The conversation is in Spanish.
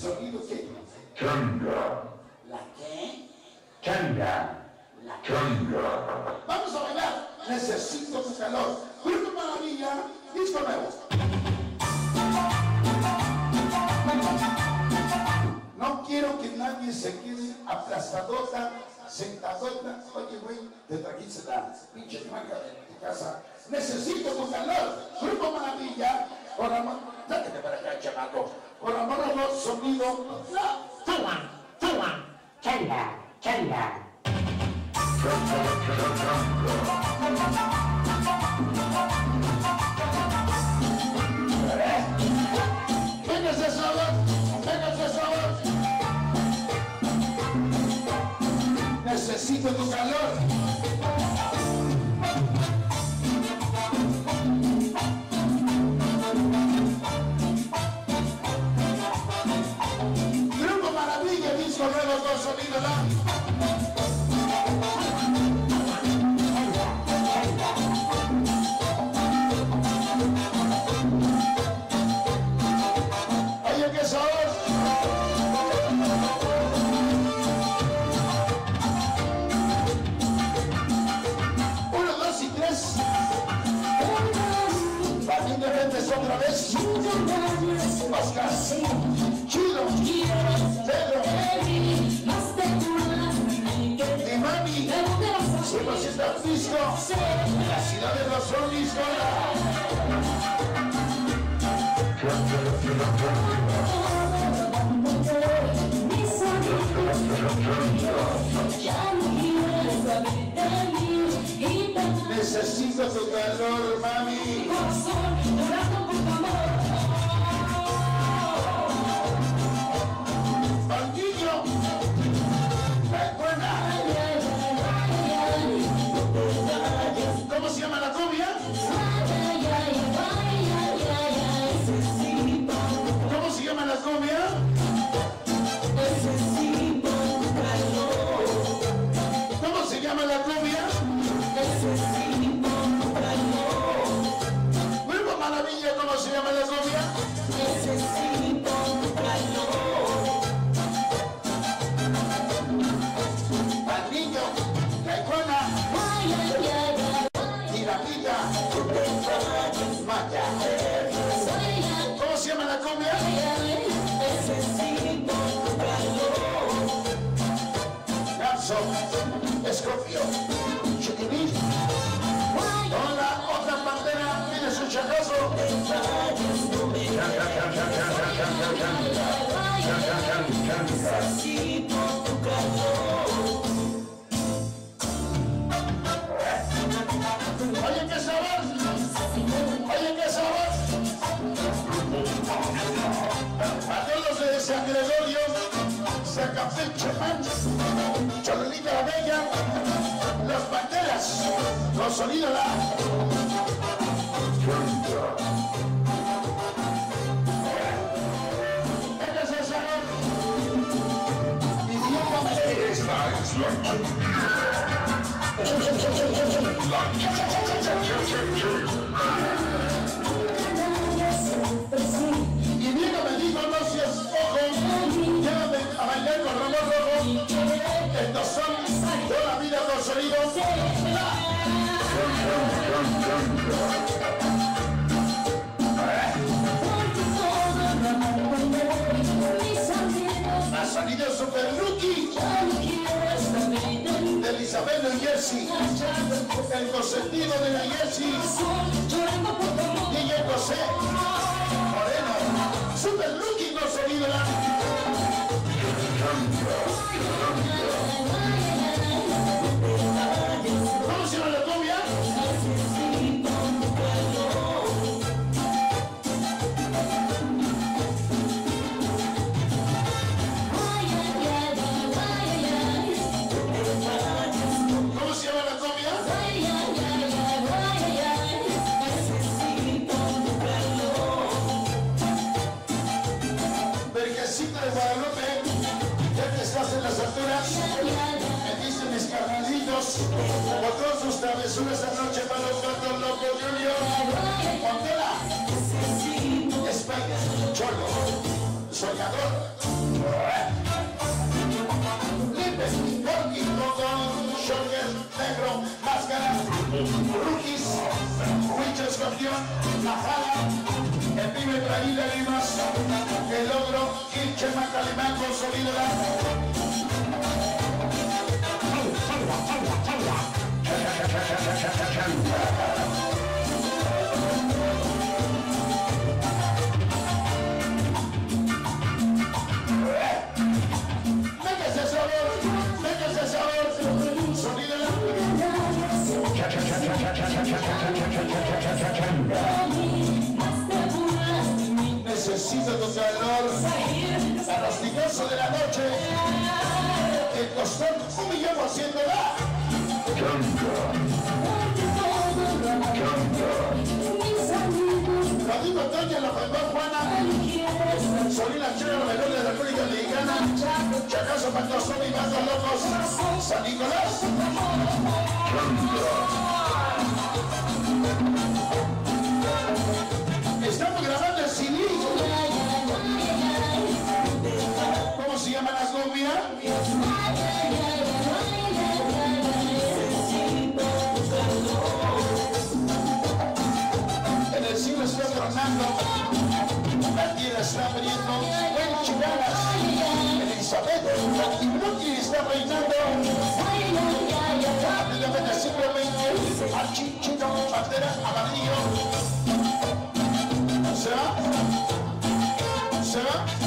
¿Sonido qué? Changa. ¿La qué? Changa. La Changa. Vamos a bailar. Necesito tu calor. Grupo Maravilla, disco nuevo. No quiero que nadie se quede aplastadota, sentadota. Oye, güey, te trajiste la pinche manga de tu casa. Necesito tu calor. Grupo Maravilla, con amor. Sáquete para acá, chamaco. Con amor a los sonido. No. Changa, changa, changa, changa. Véngase sabor, véngase sabor. Necesito tu calor. De Méndez otra vez. Oscar. Chido. Pedro. La ciudad de los solis. Necesito tu calor, mami. La Escorpio, Chiquitín. Hola, otra pantera, mire su chacazo. Zacapé, Chapán, la Bella, las banderas, los sonidos la. Venga, Sonido Super Rookie de Isabel y Jersey. El consentido de la Jersey. DJ José Moreno. Super Rookie con sonido la. Por todas sus travesuras anoche para los gatos locos Junior, Montela, España, Cholo, soñador. Lipe, Gorky, Condón, Shocker, Negro, Máscara, Rookies, Witch Escorpión, La Jala, el pibe Traída Limas, El Logro, Ilche Macalimán, Consolidora, necesito tu calor, arastigoso de la noche, el costón, un millón por ciento lo mandó Juana, Solina Chera, la de la República Dominicana, Chacazo, Pantosón y Bandos Locos, San Nicolás. Y Brooklyn está reinando. Rápidamente, siglo XX, Archie, Chino, Bandera, Amarillo. ¿Se va? ¿Se va?